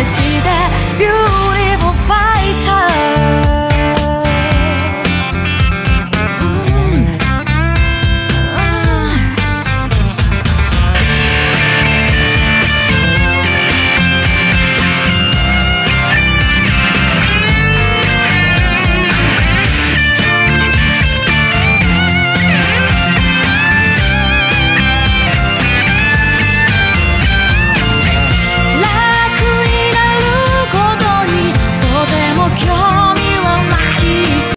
I see that.